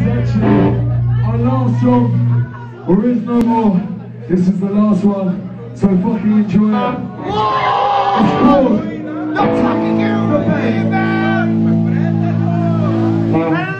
section. Our last song, or is no more. This is the last one, so fucking enjoy it. It's called. Not talking you, baby. Um,